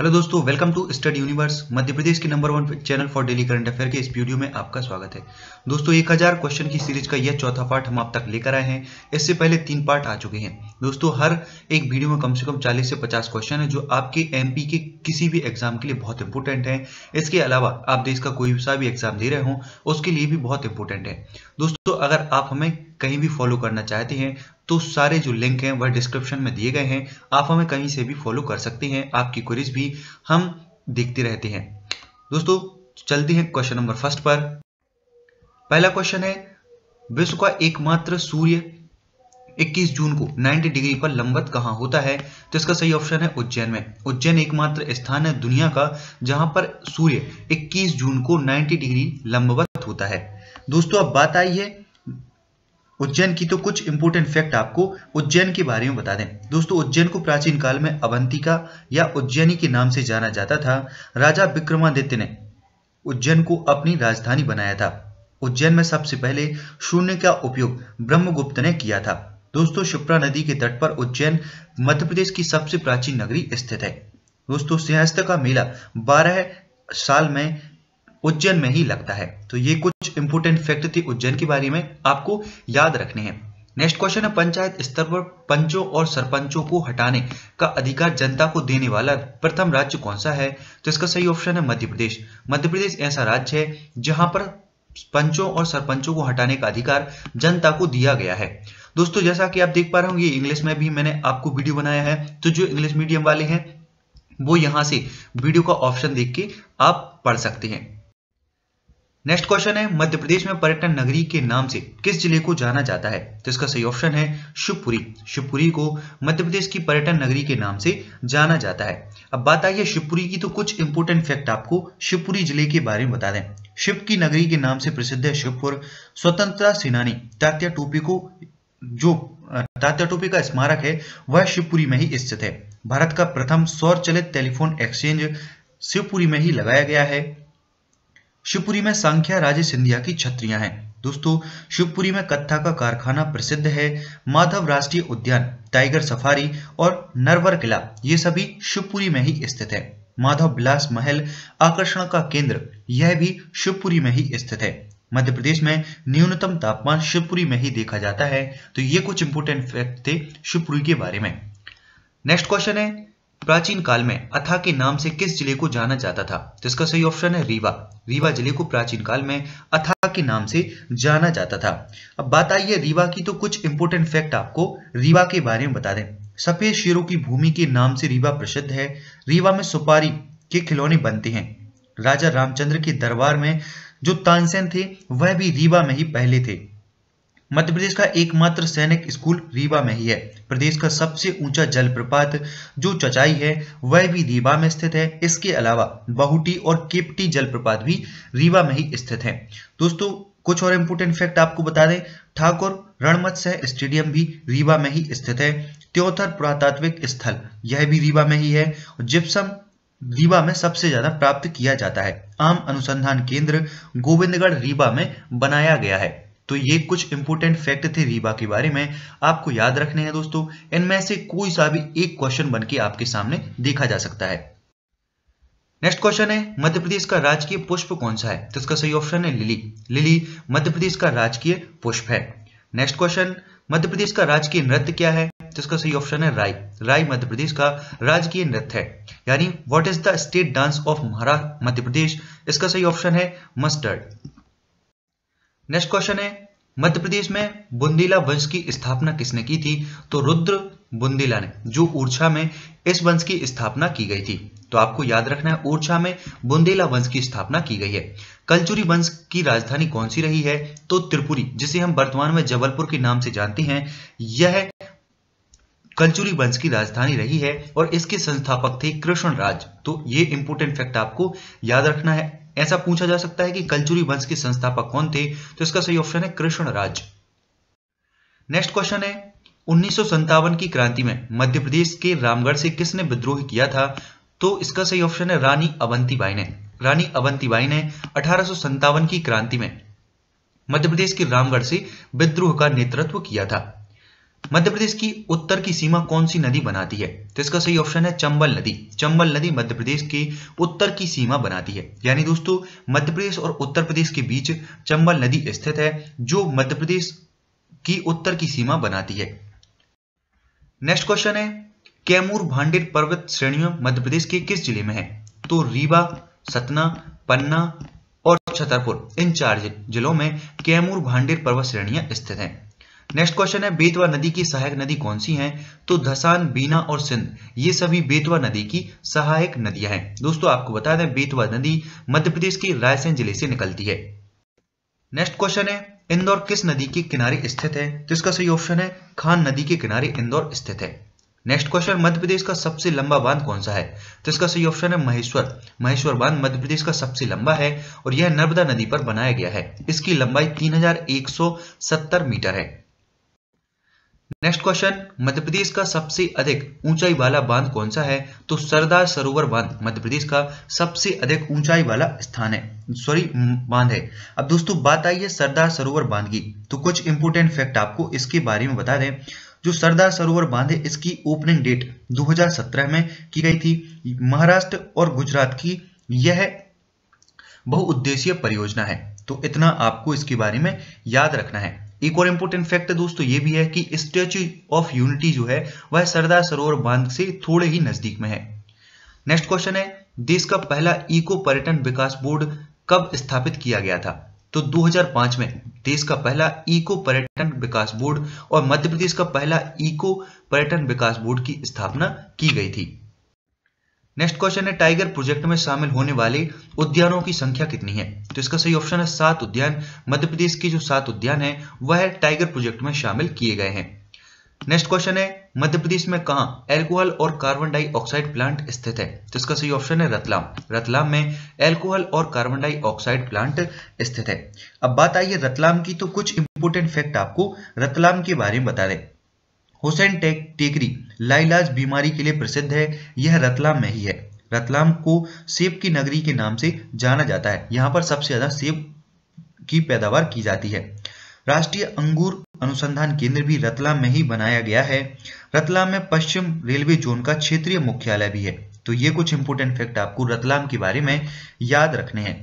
Hello दोस्तों welcome to study universe Madhya Pradesh के number one channel for daily current affair के इस video में आपका स्वागत है। दोस्तों 1000 क्वेश्चन की सीरीज़ का यह चौथा पार्ट हम आप तक लेकर आए हैं। इससे पहले तीन पार्ट आ चुके हैं। दोस्तों, हर एक वीडियो में कम से कम 40 से 50 क्वेश्चन है जो आपके एमपी के किसी भी एग्ज़ाम के लिए बहुत इंपॉर्टेंट है। इसके अलावा आप देश का कोई सा भी एग्ज़ाम दे रहे हो, उसके लिए भी बहुत इंपॉर्टेंट है। दोस्तों, अगर आप हमें कहीं भी फॉलो करना चाहते हैं तो सारे जो लिंक हैं, वह डिस्क्रिप्शन में दिए गए हैं। आप हमें कहीं से भी फॉलो कर सकते हैं। आपकी क्वेरीज भी हम देखते रहते हैं। दोस्तों, चलते हैं क्वेश्चन नंबर फ़र्स्ट पर। पहला क्वेश्चन है, विश्व का एकमात्र सूर्य 21 जून को 90 डिग्री पर लंबत कहाँ होता है? तो इसका सही ऑप्शन है उज्जैन में। उज्जैन एकमात्र स्थान है दुनिया का, जहाँ पर सूर्य 21 जून को 90 डिग्री लंबवत होता है। दोस्तों, अब बात आई है उज्जैन की तो कुछ इंपोर्टेंट फैक्ट आपको उज्जैन के बारे में बता दें। दोस्तों, उज्जैन को प्राचीन काल में अवंतिका या उज्जैनी के नाम से जाना जाता था। राजा विक्रमादित्य ने उज्जैन को अपनी राजधानी बनाया था। उज्जैन में सबसे पहले शून्य का उपयोग ब्रह्मगुप्त ने किया था। दोस्तों शिप्रा नदी के तट पर उज्जैन मध्य प्रदेश की सबसे प्राचीन नगरी स्थित है। दोस्तों, सिंहस्थ का मेला बारह साल में उज्जैन में ही लगता है। तो ये कुछ इंपोर्टेंट फैक्ट थे उज्जैन के बारे में आपको याद रखने हैं। नेक्स्ट क्वेश्चन है, पंचायत स्तर पर पंचों और सरपंचों को हटाने का अधिकार जनता को देने वाला प्रथम राज्य कौन सा है? तो इसका सही ऑप्शन है मध्य प्रदेश। मध्य प्रदेश ऐसा राज्य है जहाँ पर पंचों और सरपंचों को हटाने का अधिकार जनता को दिया गया है। दोस्तों, जैसा कि आप देख पा रहे होंगे इंग्लिश में भी मैंने आपको वीडियो बनाया है। तो जो इंग्लिश मीडियम वाले हैं, वो यहाँ से वीडियो का ऑप्शन देख के आप पढ़ सकते हैं। नेक्स्ट क्वेश्चन है, मध्य प्रदेश में पर्यटन नगरी के नाम से किस ज़िले को जाना जाता है? तो इसका सही ऑप्शन है शिवपुरी। शिवपुरी को मध्य प्रदेश की पर्यटन नगरी के नाम से जाना जाता है। अब बात आई है शिवपुरी की तो कुछ इंपोर्टेंट फैक्ट आपको शिवपुरी ज़िले के बारे में बता दें। शिव की नगरी के नाम से प्रसिद्ध है शिवपुर स्वतंत्रता सेनानी तात्या टोपी को, जो तात्या टोपी का स्मारक है, वह शिवपुरी में ही स्थित है। भारत का प्रथम सौर चलित टेलीफोन एक्सचेंज शिवपुरी में ही लगाया गया है। शिवपुरी में सांख्या राजे सिंधिया की छत्रियाँ हैं। दोस्तों, शिवपुरी में कत्था का कारखाना प्रसिद्ध है, माधव राष्ट्रीय उद्यान, टाइगर सफारी और नरवर किला, ये सभी शिवपुरी में ही स्थित है। माधव बिलास महल आकर्षण का केंद्र, यह भी शिवपुरी में ही स्थित है। मध्य प्रदेश में न्यूनतम तापमान शिवपुरी में ही देखा जाता है तो ये कुछ इंपोर्टेंट फैक्ट थे शिवपुरी के बारे में। नेक्स्ट क्वेश्चन है प्राचीन काल में अथा के नाम से किस ज़िले को जाना जाता था? तो इसका सही ऑप्शन है रीवा। रीवा ज़िले को प्राचीन काल में अथा के नाम से जाना जाता था। अब बात आई है रीवा की तो कुछ इंपोर्टेंट फैक्ट आपको रीवा के बारे में बता दें। सफ़ेद शेरों की भूमि के नाम से रीवा प्रसिद्ध है। रीवा में सुपारी के खिलौने बनते हैं। राजा रामचंद्र के दरबार में जो तानसेन थे, वह भी रीवा में ही पहले थे। मध्य प्रदेश का एकमात्र सैनिक स्कूल रीवा में ही है। प्रदेश का सबसे ऊँचा जलप्रपात जो चचाई है, वह भी रीवा में स्थित है। इसके अलावा बहुटी और केपटी जलप्रपात भी रीवा में ही स्थित है। दोस्तों, कुछ और इंपोर्टेंट फैक्ट आपको बता दें। ठाकुर रणमत्स्य स्टेडियम भी रीवा में ही स्थित है। त्योथर पुरातात्विक स्थल, यह भी रीवा में ही है। जिप्सम रीवा में सबसे ज़्यादा प्राप्त किया जाता है। आम अनुसंधान केंद्र गोविंदगढ़ रीवा में बनाया गया है। तो ये कुछ इंपोर्टेंट फैक्ट थे रीवा के बारे में। आपको याद रखने हैं दोस्तों, इनमें से कोई सा भी एक क्वेश्चन बनके आपके सामने देखा जा सकता है। नेक्स्ट क्वेश्चन है मध्य प्रदेश का राजकीय पुष्प कौन सा है? तो इसका सही ऑप्शन है लिली। लिली मध्य प्रदेश का राजकीय पुष्प है। नेक्स्ट क्वेश्चन मध्य प्रदेश का राजकीय नृत्य क्या है? तो इसका सही ऑप्शन है राई। राई मध्य प्रदेश का राजकीय नृत्य है। यानी what is the state dance of Maharashtra Madhya Pradesh इसका सही ऑप्शन है मस्टर्ड नेक्स्ट क्वेश्चन है, मध्य प्रदेश में बुंदीला वंश की स्थापना किसने की थी? तो रुद्र बुंदीला ने, जो ऊर्छा में इस वंश की स्थापना की गई थी। तो आपको याद रखना है ऊर्छा में बुंदेला वंश की स्थापना की गई है। कलचुरी वंश की राजधानी कौन सी रही है? तो त्रिपुरी, जिसे हम वर्तमान में जबलपुर के नाम से जानते हैं, यह कलचुरी वंश की राजधानी रही है और इसके संस्थापक थे कृष्ण राज तो ये इंपोर्टेंट फैक्ट आपको याद रखना है ऐसा पूछा जा सकता है कि कलचुरी वंश के संस्थापक कौन थे? तो इसका सही ऑप्शन है कृष्ण राज। नेक्स्ट क्वेश्चन है, उन्नीस की क्रांति में मध्य प्रदेश के रामगढ़ से किसने विद्रोह किया था? तो इसका सही ऑप्शन है रानी अवंतीबाई ने। रानी अवंतीबाई ने अठारह की क्रांति में मध्य प्रदेश के रामगढ़ से विद्रोह का नेतृत्व किया था। मध्य प्रदेश की उत्तर की सीमा कौन सी नदी बनाती है? तो इसका सही ऑप्शन है चंबल नदी। चंबल नदी मध्य प्रदेश की उत्तर की सीमा बनाती है। यानी दोस्तों, मध्य प्रदेश और उत्तर प्रदेश के बीच चंबल नदी स्थित है, जो मध्य प्रदेश की उत्तर की सीमा बनाती है। नेक्स्ट क्वेश्चन है, कैमूर भांडेर पर्वत श्रेणियों मध्य प्रदेश के किस ज़िले में है? तो रीवा, सतना, पन्ना और छतरपुर। इन चार जिलों में कैमूर भांडेर पर्वत श्रेणियाँ स्थित हैं। नेक्स्ट क्वेश्चन है, बेतवा नदी की सहायक नदी कौन सी है? तो धसान, बीना और सिंध, ये सभी बेतवा नदी की सहायक नदियाँ हैं। दोस्तों, आपको बता दें, बेतवा नदी मध्य प्रदेश के रायसेन ज़िले से निकलती है। नेक्स्ट क्वेश्चन है, इंदौर किस नदी के किनारे स्थित है? तो इसका सही ऑप्शन है, खान नदी के किनारे इंदौर स्थित है। नेक्स्ट क्वेश्चन मध्य प्रदेश का सबसे लंबा बाँध कौन सा है? तो इसका सही ऑप्शन है, महेश्वर। महेश्वर बाँध मध्य प्रदेश का सबसे लंबा है और यह नर्मदा नदी पर बनाया गया है। इसकी लंबाई 3170 मीटर है। नेक्स्ट क्वेश्चन मध्य प्रदेश का सबसे अधिक ऊंचाई वाला बाँध कौन सा है? तो सरदार सरोवर बाँध मध्य प्रदेश का सबसे अधिक ऊंचाई वाला स्थान है। सॉरी बाँध है। अब दोस्तों, बात आई है सरदार सरोवर बाँध की। तो कुछ इंपोर्टेंट फैक्ट आपको इसके बारे में बता दें। जो सरदार सरोवर बाँध है, इसकी ओपनिंग डेट 2017 में की गई थी। महाराष्ट्र और गुजरात की यह बहुउद्देशीय परियोजना है। तो इतना आपको इसके बारे में याद रखना है। एक और इंपोर्टेंट फैक्ट दोस्तों, ये भी है कि स्टेच्यू ऑफ़ यूनिटी जो है, वह सरदार सरोवर बाँध से थोड़े ही नज़दीक में है। नेक्स्ट क्वेश्चन है, देश का पहला इको पर्यटन विकास बोर्ड कब स्थापित किया गया था? तो 2005 में देश का पहला इको पर्यटन विकास बोर्ड और मध्य प्रदेश का पहला इको पर्यटन विकास बोर्ड की स्थापना की गई थी। नेक्स्ट क्वेश्चन है टाइगर प्रोजेक्ट में शामिल होने वाले उद्यानों की संख्या कितनी है? तो इसका सही ऑप्शन है सात उद्यान। मध्य प्रदेश के जो सात उद्यान है, वह टाइगर प्रोजेक्ट में शामिल किए गए हैं। नेक्स्ट क्वेश्चन है, मध्य प्रदेश में कहा एल्कोहल और कार्बन डाइऑक्साइड प्लांट स्थित है? तो इसका सही ऑप्शन है रतलाम। रतलाम में एल्कोहल और कार्बन डाइऑक्साइड प्लांट स्थित है। अब बात आई है रतलाम की तो कुछ इंपोर्टेंट फैक्ट आपको रतलाम के बारे में बता दें। हुसैन टेक टेकरी, लाइलाज बीमारी के लिए प्रसिद्ध है। यह रतलाम में ही है। रतलाम को सेब की नगरी के नाम से जाना जाता है। यहाँ पर सबसे ज़्यादा सेब की पैदावार की जाती है। राष्ट्रीय अंगूर अनुसंधान केंद्र भी रतलाम में ही बनाया गया है। रतलाम में पश्चिम रेलवे जोन का क्षेत्रीय मुख्यालय भी है। तो ये कुछ इंपोर्टेंट फैक्ट आपको रतलाम के बारे में याद रखने हैं।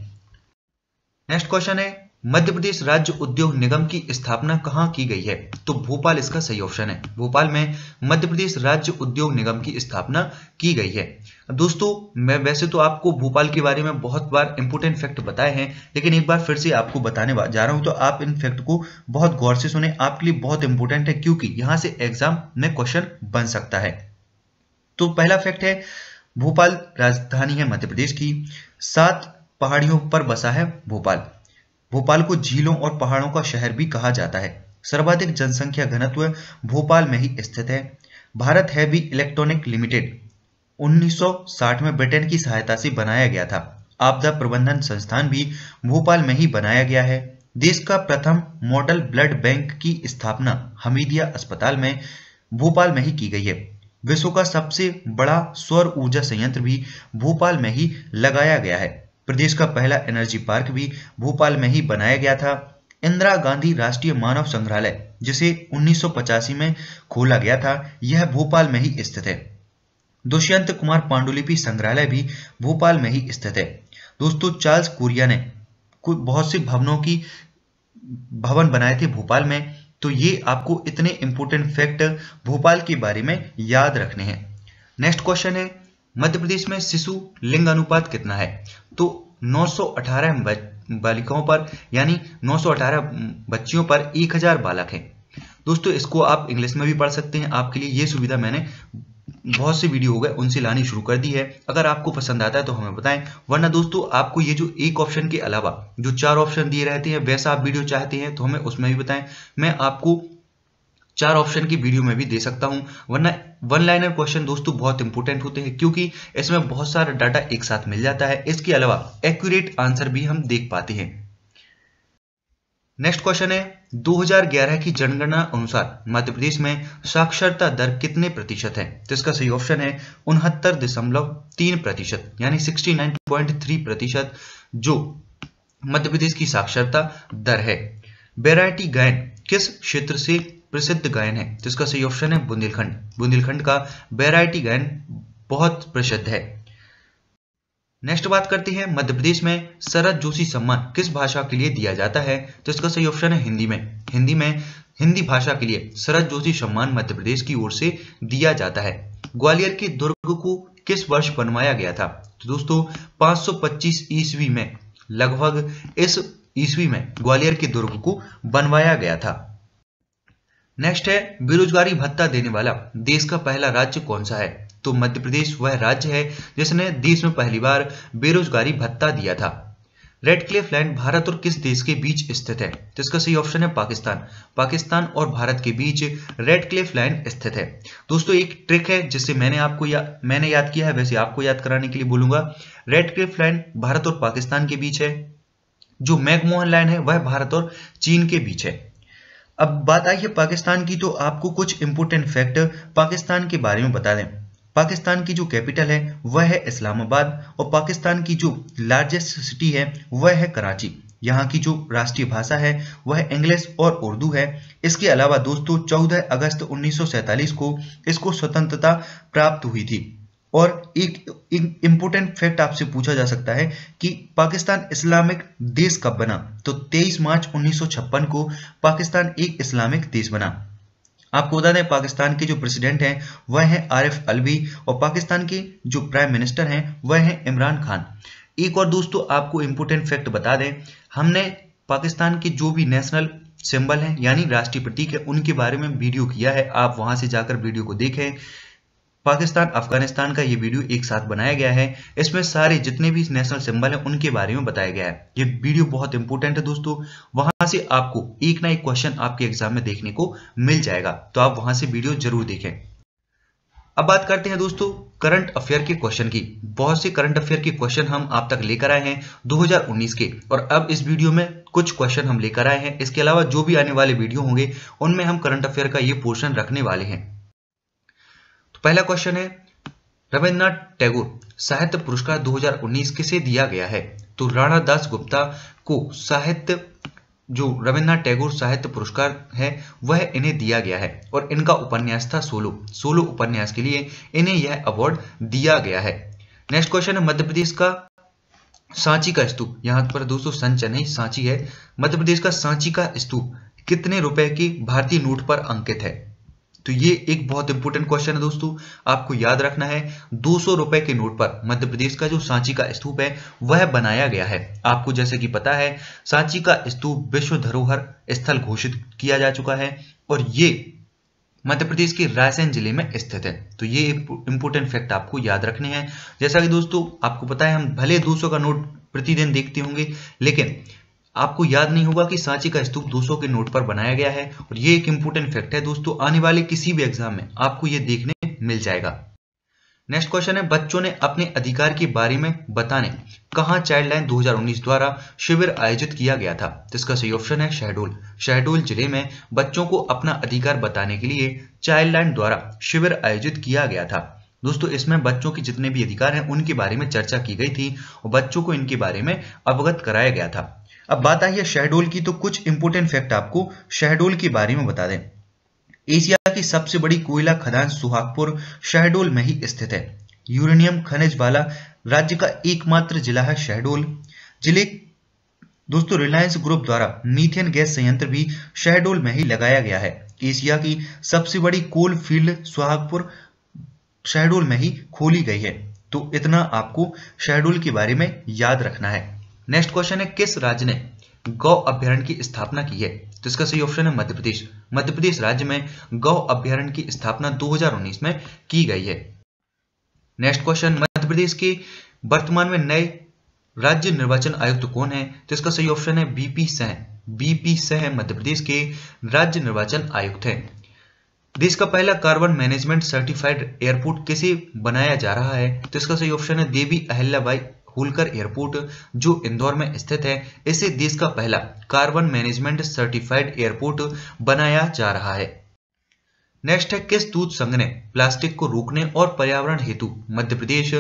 नेक्स्ट क्वेश्चन है। मध्य प्रदेश राज्य उद्योग निगम की स्थापना कहाँ की गई है? तो भोपाल इसका सही ऑप्शन है। भोपाल में मध्य प्रदेश राज्य उद्योग निगम की स्थापना की गई है। दोस्तों, मैं वैसे तो आपको भोपाल के बारे में बहुत बार इंपोर्टेंट फैक्ट बताए हैं, लेकिन एक बार फिर से आपको बताने जा रहा हूँ तो आप इन फैक्ट को बहुत गौर से सुने। आपके लिए बहुत इंपोर्टेंट है, क्योंकि यहाँ से एग्ज़ाम में क्वेश्चन बन सकता है। तो पहला फैक्ट है, भोपाल राजधानी है मध्य प्रदेश की। सात पहाड़ियों पर बसा है भोपाल। भोपाल को झीलों और पहाड़ों का शहर भी कहा जाता है। सर्वाधिक जनसंख्या घनत्व भोपाल में ही स्थित है। भारत हैवी इलेक्ट्रॉनिक लिमिटेड 1960 में ब्रिटेन की सहायता से बनाया गया था। आपदा प्रबंधन संस्थान भी भोपाल में ही बनाया गया है। देश का प्रथम मॉडल ब्लड बैंक की स्थापना हमीदिया अस्पताल में भोपाल में ही की गई है। विश्व का सबसे बड़ा सौर ऊर्जा संयंत्र भी भोपाल में ही लगाया गया है। प्रदेश का पहला एनर्जी पार्क भी भोपाल में ही बनाया गया था। इंदिरा गांधी राष्ट्रीय मानव संग्रहालय, जिसे 1985 में खोला गया था, यह भोपाल में ही स्थित है। दुष्यंत कुमार पांडुलिपि संग्रहालय भी भोपाल में ही स्थित है। दोस्तों, चार्ल्स कुरिया ने कुछ बहुत से भवनों की, भवन बनाए थे भोपाल में तो ये आपको इतने इंपोर्टेंट फैक्ट भोपाल के बारे में याद रखने हैं। नेक्स्ट क्वेश्चन है मध्य प्रदेश में शिशु लिंग अनुपात कितना है? तो 918 बालिकाओं पर, यानी 918 बच्चियों पर 1000 बालक हैं। दोस्तों, इसको आप इंग्लिश में भी पढ़ सकते हैं। आपके लिए ये सुविधा मैंने बहुत से वीडियो हो गए, उनसे लानी शुरू कर दी है। अगर आपको पसंद आता है तो हमें बताएँ। वरना दोस्तों, आपको ये जो एक ऑप्शन के अलावा जो चार ऑप्शन दिए रहते हैं, वैसा आप वीडियो चाहते हैं तो हमें उसमें भी बताएँ। मैं आपको चार ऑप्शन की वीडियो में भी दे सकता हूँ। वरना वन लाइनर क्वेश्चन दोस्तों बहुत इंपॉर्टेंट होते हैं, क्योंकि इसमें बहुत सारा डाटा एक साथ मिल जाता है। इसके अलावा एक्यूरेट आंसर भी हम देख पाते हैं। नेक्स्ट क्वेश्चन है 2011 की जनगणना अनुसार मध्य प्रदेश में साक्षरता दर कितने प्रतिशत है? तो इसका सही ऑप्शन है उनहत्तर दशमलव तीन प्रतिशत, यानी 69.3 प्रतिशत जो मध्य प्रदेश की साक्षरता दर है। बेराइटी गायन किस क्षेत्र से प्रसिद्ध गायन है, जिसका सही ऑप्शन है बुंदेलखंड। बुंदेलखंड का बैराइटी गायन बहुत प्रसिद्ध है। नेक्स्ट बात करते हैं मध्य प्रदेश में शरद जोशी सम्मान किस भाषा के लिए दिया जाता है? तो इसका सही ऑप्शन है हिंदी में। हिंदी में, हिंदी भाषा के लिए शरद जोशी सम्मान मध्य प्रदेश की ओर से दिया जाता है। ग्वालियर के दुर्ग को किस वर्ष बनवाया गया था? तो दोस्तों 525 ईस्वी में, लगभग इस ईस्वी में ग्वालियर के दुर्ग को बनवाया गया था। नेक्स्ट है, बेरोजगारी भत्ता देने वाला। देश का पहला राज्य कौन सा है? तो मध्य प्रदेश वह राज्य है जिसने देश में पहली बार बेरोजगारी भत्ता दिया था। रेड क्लिफ लैंड भारत और किस देश के बीच स्थित है? तो इसका सही ऑप्शन है पाकिस्तान। पाकिस्तान और भारत के बीच रेड क्लिफ लैंड स्थित है। दोस्तों, एक ट्रिक है जिससे मैंने आपको या, मैंने याद किया है, वैसे आपको याद कराने के लिए बोलूँगा। रेड क्लिफ लैंड भारत और पाकिस्तान के बीच है। जो मैकमोहन लैंड है, वह भारत और चीन के बीच है। अब बात आई है पाकिस्तान की तो आपको कुछ इंपोर्टेंट फैक्ट पाकिस्तान के बारे में बता दें। पाकिस्तान की जो कैपिटल है, वह है इस्लामाबाद और पाकिस्तान की जो लार्जेस्ट सिटी है, वह है कराची। यहाँ की जो राष्ट्रीय भाषा है, वह इंग्लिश और उर्दू है। इसके अलावा दोस्तों 14 अगस्त 1947 को इसको स्वतंत्रता प्राप्त हुई थी। और एक इंपोर्टेंट फैक्ट आपसे पूछा जा सकता है कि पाकिस्तान इस्लामिक देश कब बना? तो 23 मार्च 1956 को पाकिस्तान एक इस्लामिक देश बना। आपको बता दें, पाकिस्तान के जो प्रेसिडेंट हैं, वह हैं आरिफ अलवी और पाकिस्तान के जो प्राइम मिनिस्टर हैं, वह हैं इमरान खान। एक और दोस्तों, आपको इंपोर्टेंट फैक्ट बता दें, हमने पाकिस्तान के जो भी नेशनल सिंबल हैं, यानी राष्ट्रीय प्रतीक है, उनके बारे में वीडियो किया है। आप वहाँ से जाकर वीडियो को देखें। पाकिस्तान, अफ़गानिस्तान का ये वीडियो एक साथ बनाया गया है। इसमें सारे जितने भी नेशनल सिंबल हैं, उनके बारे में बताया गया है। ये वीडियो बहुत इंपॉर्टेंट है दोस्तों। वहाँ से आपको एक ना एक क्वेश्चन आपके एग्ज़ाम में देखने को मिल जाएगा। तो आप वहाँ से वीडियो ज़रूर देखें। अब बात करते हैं दोस्तों करंट अफेयर के क्वेश्चन की। बहुत से करंट अफेयर के क्वेश्चन हम आप तक लेकर आए हैं 2019 के। और अब इस वीडियो में कुछ क्वेश्चन हम लेकर आए हैं। इसके अलावा जो भी आने वाले वीडियो होंगे, उनमें हम करंट अफेयर का ये पोर्शन रखने वाले हैं। तो पहला क्वेश्चन है, रविन्द्रनाथ टैगोर, साहित्य पुरस्कार 2019 किसे दिया गया है? तो राणा दास गुप्ता को साहित्य, जो रविन्द्रनाथ टैगोर साहित्य पुरस्कार है, वह इन्हें दिया गया है। और इनका उपन्यास था सोलो। सोलो उपन्यास के लिए इन्हें यह अवार्ड दिया गया है। नेक्स्ट क्वेश्चन है, मध्य प्रदेश का सांची का स्तूप। यहाँ पर दोस्तों संचय नहीं सांची है। मध्य प्रदेश का सांची का स्तूप कितने रुपए की भारतीय नोट पर अंकित है? तो ये एक बहुत इंपॉर्टेंट क्वेश्चन है दोस्तों, आपको याद रखना है, दो सौ रुपए के नोट पर मध्य प्रदेश का जो सांची का स्तूप है, वह बनाया गया है। आपको जैसे कि पता है, सांची का स्तूप विश्व धरोहर स्थल घोषित किया जा चुका है और ये मध्य प्रदेश के रायसेन ज़िले में स्थित है। तो ये इंपोर्टेंट फैक्ट आपको याद रखने हैं। जैसा कि दोस्तों, आपको पता है, हम भले 200 का नोट प्रतिदिन देखते होंगे, लेकिन आपको याद नहीं होगा कि सांची का स्तूप 200 के नोट पर बनाया गया है और ये एक इंपोर्टेंट फैक्ट है दोस्तों, आने वाले किसी भी एग्ज़ाम में आपको ये देखने मिल जाएगा। नेक्स्ट क्वेश्चन है, बच्चों ने अपने अधिकार के बारे में बताने। कहा चाइल्ड लाइन 2019 द्वारा शिविर आयोजित किया गया था? जिसका सही ऑप्शन है शहडोल। शहडोल ज़िले में बच्चों को अपना अधिकार बताने के लिए चाइल्ड लाइन द्वारा शिविर आयोजित किया गया था। दोस्तों, इसमें बच्चों के जितने भी अधिकार हैं, उनके बारे में चर्चा की गई थी और बच्चों को इनके बारे में अवगत कराया गया था। अब बात आई है शहडोल की तो कुछ इंपोर्टेंट फैक्ट आपको शहडोल के बारे में बता दें। एशिया की सबसे बड़ी कोयला खदान सुहागपुर शहडोल में ही स्थित है। यूरेनियम खनिज वाला राज्य का एकमात्र जिला है शहडोल। ज़िले, दोस्तों रिलायंस ग्रुप द्वारा मीथेन गैस संयंत्र भी शहडोल में ही लगाया गया है। एशिया की सबसे बड़ी कोल फ़ील्ड सुहागपुर शहडोल में ही खोली गई है। तो इतना आपको शहडोल के बारे में याद रखना है। नेक्स्ट क्वेश्चन है, किस राज्य ने गौ अभ्यारण की स्थापना की है? तो इसका सही ऑप्शन है मध्य प्रदेश। मध्य प्रदेश राज्य में गौ अभ्यारण की स्थापना 2019 में की गई है। नेक्स्ट क्वेश्चन, मध्य प्रदेश के वर्तमान में नए राज्य निर्वाचन आयुक्त कौन है? तो इसका सही ऑप्शन है बीपी सह बीपी सह मध्य प्रदेश के राज्य निर्वाचन आयुक्त है। देश का पहला कार्बन मैनेजमेंट सर्टिफाइड एयरपोर्ट किसे बनाया जा रहा है? तो इसका सही ऑप्शन है देवी अहिल्याबाई होलकर एयरपोर्ट, जो इंदौर में स्थित है, इसे देश का पहला कार्बन मैनेजमेंट सर्टिफाइड एयरपोर्ट बनाया जा रहा है। नेक्स्ट है किस दूध संघ ने प्लास्टिक को रोकने और पर्यावरण हेतु मध्य प्रदेश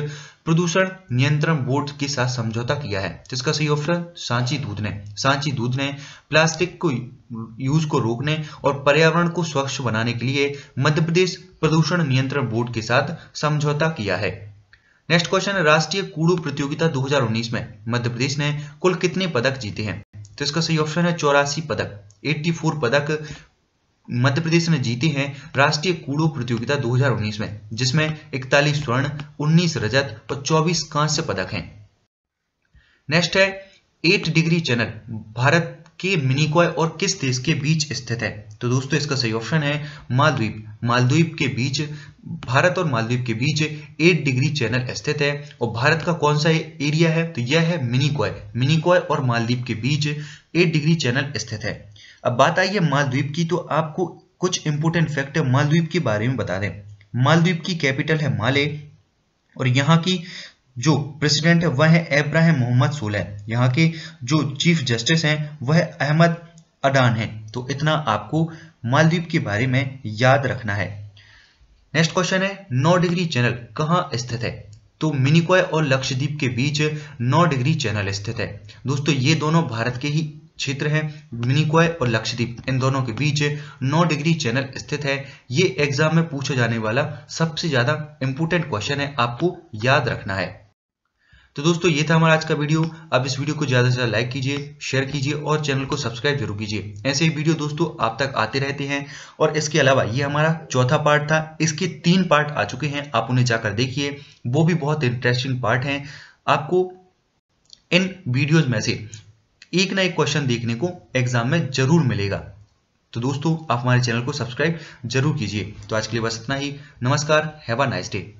प्रदूषण नियंत्रण बोर्ड के साथ समझौता किया है, जिसका सही ऑप्शन सांची दूध ने, सांची दूध ने प्लास्टिक को यूज़ को रोकने और पर्यावरण को स्वच्छ बनाने के लिए मध्य प्रदेश प्रदूषण नियंत्रण बोर्ड के साथ समझौता किया है। नेक्स्ट क्वेश्चन है, राष्ट्रीय कूड़ू प्रतियोगिता 2019 में मध्य प्रदेश ने कुल कितने पदक जीते हैं? तो इसका सही ऑप्शन है चौरासी पदक। 84 पदक मध्य प्रदेश ने जीते हैं राष्ट्रीय कूड़ो प्रतियोगिता 2019 में, जिसमें 41 स्वर्ण 19 रजत और 24 कांस्य पदक हैं। नेक्स्ट है 8 डिग्री चैनल भारत के मिनिकॉय और किस देश के बीच स्थित है? तो दोस्तों, इसका सही ऑप्शन है मालद्वीप। मालद्वीप के बीच भारत और मालदीव के बीच 8 डिग्री चैनल स्थित है। और भारत का कौन सा एरिया है? तो यह है मिनिकॉय। मिनिकॉय और मालदीव के बीच 8 डिग्री चैनल स्थित है। अब बात आई है मालदीव की तो आपको कुछ इंपोर्टेंट फैक्ट मालदीव के बारे में बता दें। मालदीव की कैपिटल है माले, और यहाँ की जो प्रेसिडेंट है, वह है एब्राहिम मोहम्मद सोलह। यहाँ के जो चीफ जस्टिस हैं, वह अहमद अडान है। तो इतना आपको मालदीव के बारे में याद रखना है। नेक्स्ट क्वेश्चन है, नौ डिग्री चैनल कहाँ स्थित है? तो मिनिकॉय और लक्षद्वीप के बीच नौ डिग्री चैनल स्थित है। दोस्तों, ये दोनों भारत के ही क्षेत्र है, मिनिकॉय और लक्षद्वीप। इन दोनों के बीच नौ डिग्री चैनल स्थित है। ये एग्ज़ाम में पूछा जाने वाला सबसे ज़्यादा इंपोर्टेंट क्वेश्चन है, आपको याद रखना है। तो दोस्तों, ये था हमारा आज का वीडियो। आप इस वीडियो को ज़्यादा से ज़्यादा लाइक कीजिए, शेयर कीजिए और चैनल को सब्सक्राइब ज़रूर कीजिए। ऐसे ही वीडियो दोस्तों आप तक आते रहते हैं। और इसके अलावा ये हमारा चौथा पार्ट था। इसके तीन पार्ट आ चुके हैं। आप उन्हें जाकर देखिए। वो भी बहुत इंटरेस्टिंग पार्ट हैं। आपको इन वीडियोज़ में से एक ना एक क्वेश्चन देखने को एग्ज़ाम में ज़रूर मिलेगा। तो दोस्तों, आप हमारे चैनल को सब्सक्राइब ज़रूर कीजिए। तो आज के लिए बस इतना ही। नमस्कार। Have a nice day